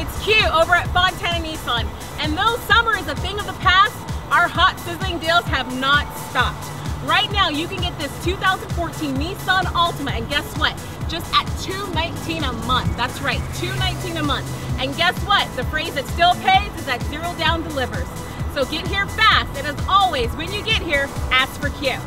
it's Q over at Fontana Nissan. And though summer is a thing of the past, our hot sizzling deals have not stopped. Right now, you can get this 2014 Nissan Altima, and guess what? Just at $219 a month. That's right, $219 a month. And guess what? The phrase that still pays is that zero down delivers. So get here fast, and as always, when you get here, ask for Q.